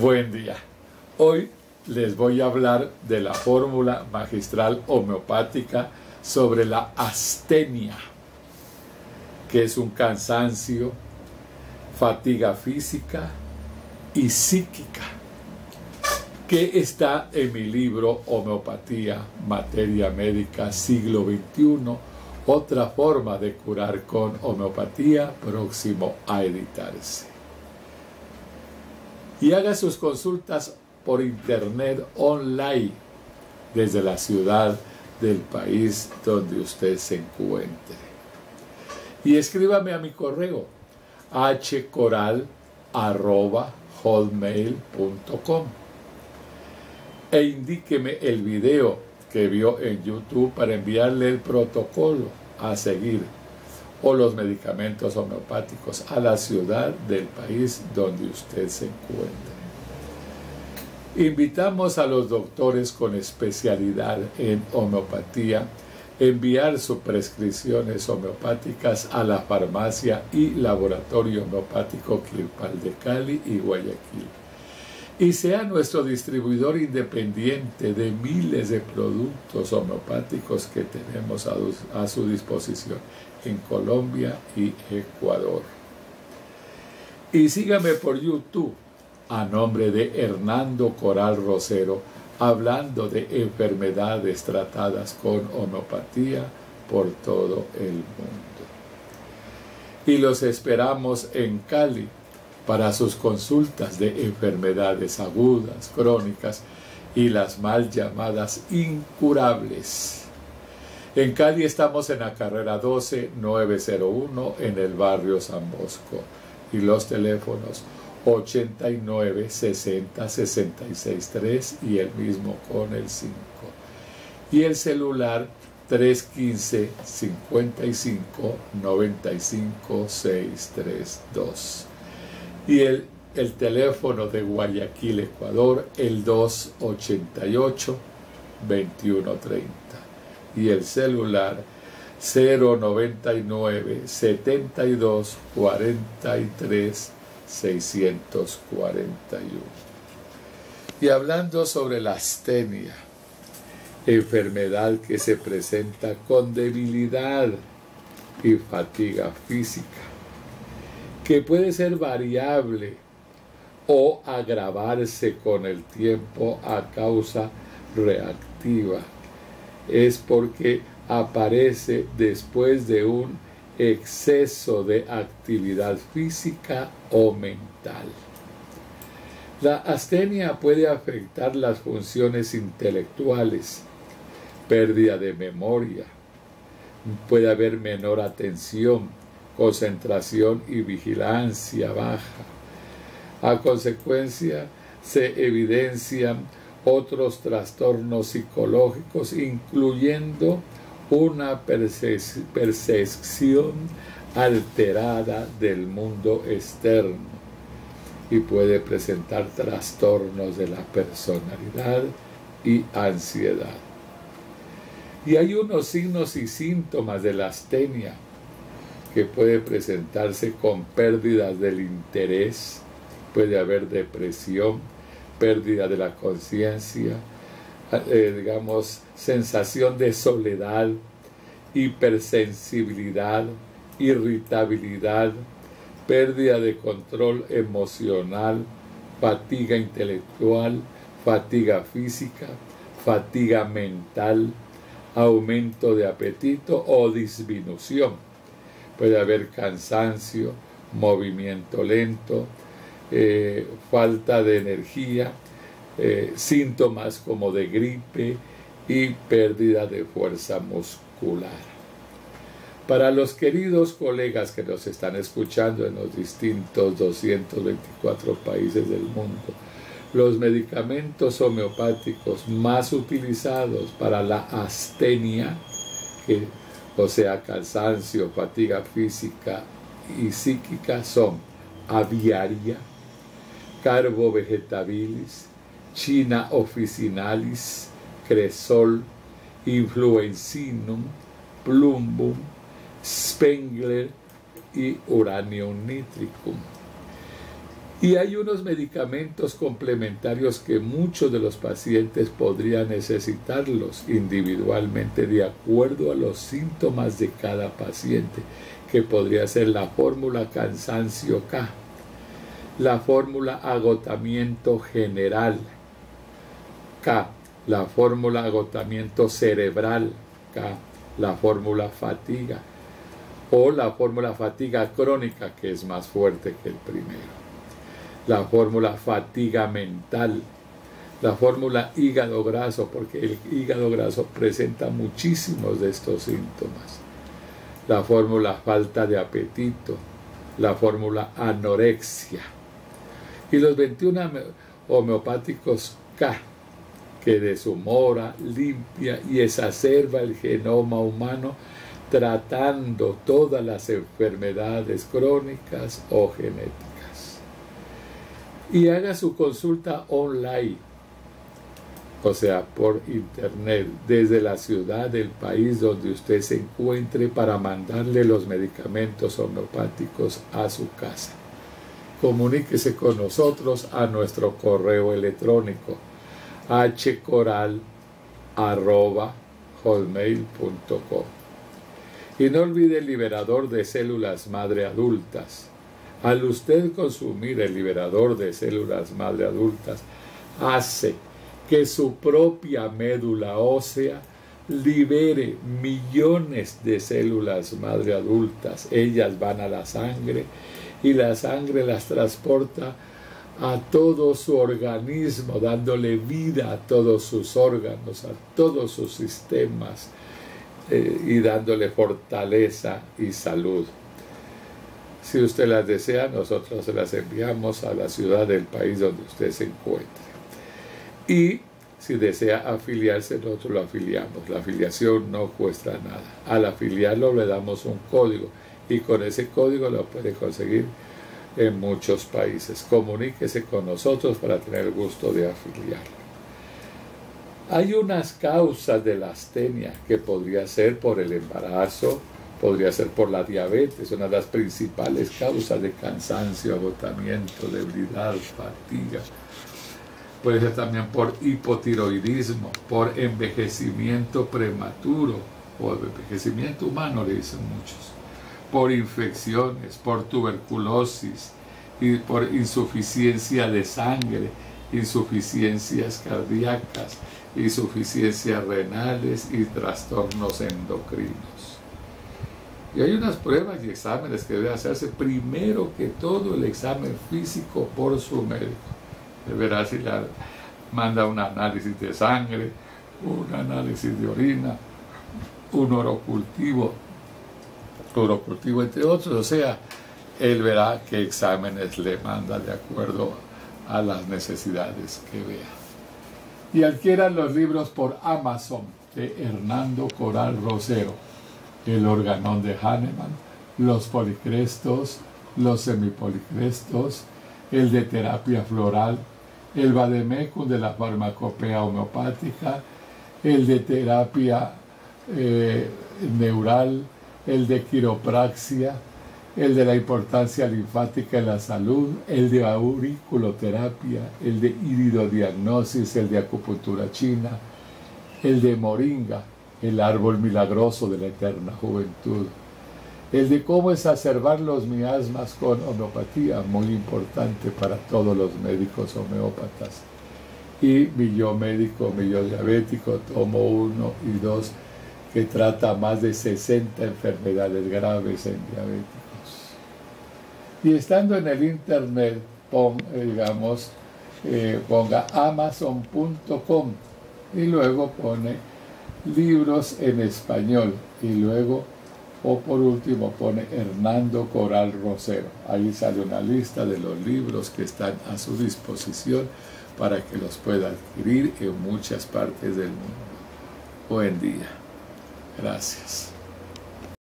Buen día. Hoy les voy a hablar de la fórmula magistral homeopática sobre la astenia, que es un cansancio, fatiga física y psíquica, que está en mi libro Homeopatía, Materia Médica, siglo XXI, otra forma de curar con homeopatía, próximo a editarse y haga sus consultas por internet online desde la ciudad del país donde usted se encuentre. Y escríbame a mi correo hcoral.hotmail.com e indíqueme el video que vio en YouTube para enviarle el protocolo a seguir o los medicamentos homeopáticos a la ciudad del país donde usted se encuentre. Invitamos a los doctores con especialidad en homeopatía enviar sus prescripciones homeopáticas a la farmacia y laboratorio homeopático Kirpal de Cali y Guayaquil. Y sea nuestro distribuidor independiente de miles de productos homeopáticos que tenemos a, a su disposición en Colombia y Ecuador. Y sígame por YouTube a nombre de Hernando Coral Rosero, hablando de enfermedades tratadas con homeopatía por todo el mundo. Y los esperamos en Cali para sus consultas de enfermedades agudas, crónicas y las mal llamadas incurables. En Cali estamos en la carrera 12901 en el barrio San Bosco. Y los teléfonos 89 60 66 3 y el mismo con el 5 y el celular 315 55 95 632 y el, el teléfono de Guayaquil, Ecuador, el 288 2130 y el celular 099 72 43 641. Y hablando sobre la astenia, enfermedad que se presenta con debilidad y fatiga física, que puede ser variable o agravarse con el tiempo a causa reactiva es porque aparece después de un exceso de actividad física o mental. La astenia puede afectar las funciones intelectuales, pérdida de memoria, puede haber menor atención, concentración y vigilancia baja. A consecuencia, se evidencian otros trastornos psicológicos, incluyendo una percepción alterada del mundo externo y puede presentar trastornos de la personalidad y ansiedad. Y hay unos signos y síntomas de la astenia que puede presentarse con pérdidas del interés, puede haber depresión, pérdida de la conciencia, eh, digamos, sensación de soledad, hipersensibilidad, irritabilidad, pérdida de control emocional, fatiga intelectual, fatiga física, fatiga mental, aumento de apetito o disminución. Puede haber cansancio, movimiento lento, eh, falta de energía, eh, síntomas como de gripe y pérdida de fuerza muscular. Para los queridos colegas que nos están escuchando en los distintos 224 países del mundo, los medicamentos homeopáticos más utilizados para la astenia, o sea, cansancio, fatiga física y psíquica, son aviaria, Carbo vegetabilis, China officinalis, Cresol, Influencinum, Plumbum, Spengler y Uranium nitricum. Y hay unos medicamentos complementarios que muchos de los pacientes podrían necesitarlos individualmente de acuerdo a los síntomas de cada paciente, que podría ser la fórmula cansancio K, la fórmula agotamiento general K, la fórmula agotamiento cerebral K, la fórmula fatiga o la fórmula fatiga crónica que es más fuerte que el primero la fórmula fatiga mental, la fórmula hígado graso, porque el hígado graso presenta muchísimos de estos síntomas, la fórmula falta de apetito, la fórmula anorexia. Y los 21 homeopáticos K, que deshumora, limpia y exacerba el genoma humano tratando todas las enfermedades crónicas o genéticas y haga su consulta online, o sea, por internet, desde la ciudad del país donde usted se encuentre para mandarle los medicamentos homeopáticos a su casa. Comuníquese con nosotros a nuestro correo electrónico hcoral.hotmail.com y no olvide el liberador de células madre adultas al usted consumir el liberador de células madre adultas, hace que su propia médula ósea libere millones de células madre adultas. Ellas van a la sangre y la sangre las transporta a todo su organismo, dándole vida a todos sus órganos, a todos sus sistemas eh, y dándole fortaleza y salud. Si usted las desea, nosotros se las enviamos a la ciudad del país donde usted se encuentre. Y si desea afiliarse, nosotros lo afiliamos. La afiliación no cuesta nada. Al afiliarlo le damos un código y con ese código lo puede conseguir en muchos países. Comuníquese con nosotros para tener el gusto de afiliarlo. Hay unas causas de la astenia que podría ser por el embarazo, podría ser por la diabetes, una de las principales causas de cansancio, agotamiento, debilidad, fatiga. Puede ser también por hipotiroidismo, por envejecimiento prematuro o envejecimiento humano, le dicen muchos, por infecciones, por tuberculosis y por insuficiencia de sangre, insuficiencias cardíacas, insuficiencias renales y trastornos endocrinos. Y hay unas pruebas y exámenes que debe hacerse primero que todo el examen físico por su médico. Deberá si la manda un análisis de sangre, un análisis de orina, un orocultivo, orocultivo entre otros. O sea, él verá qué exámenes le manda de acuerdo a las necesidades que vea. Y adquieran los libros por Amazon de Hernando Coral Rosero el organón de Hahnemann, los policrestos, los semipolicrestos, el de terapia floral, el vademecum de la farmacopea homeopática, el de terapia eh, neural, el de quiropraxia, el de la importancia linfática en la salud, el de auriculoterapia, el de iridodiagnosis, el de acupuntura china, el de moringa, el árbol milagroso de la eterna juventud. El de cómo exacerbar los miasmas con homeopatía, muy importante para todos los médicos homeópatas. Y mi yo médico, mi yo diabético, tomo uno y dos, que trata más de 60 enfermedades graves en diabéticos. Y estando en el internet, eh, digamos, eh, ponga amazon.com y luego pone libros en español y luego o por último pone Hernando Coral Rosero. Ahí sale una lista de los libros que están a su disposición para que los pueda adquirir en muchas partes del mundo. Buen día. Gracias.